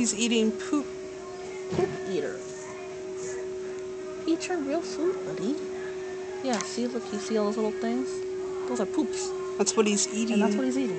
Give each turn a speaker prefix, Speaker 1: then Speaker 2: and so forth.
Speaker 1: He's eating poop.
Speaker 2: Poop eater. Eat your real food, buddy. Yeah, see, look, you see all those little things? Those are poops.
Speaker 1: That's what he's eating.
Speaker 2: And that's what he's eating.